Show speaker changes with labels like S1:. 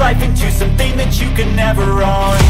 S1: life into something that you can never own